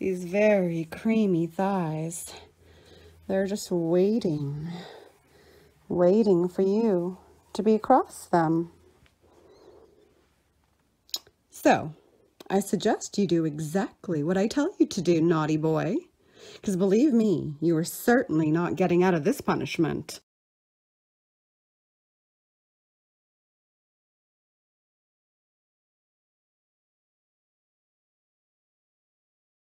these very creamy thighs. They're just waiting, waiting for you to be across them. So, I suggest you do exactly what I tell you to do, naughty boy. Because believe me, you are certainly not getting out of this punishment.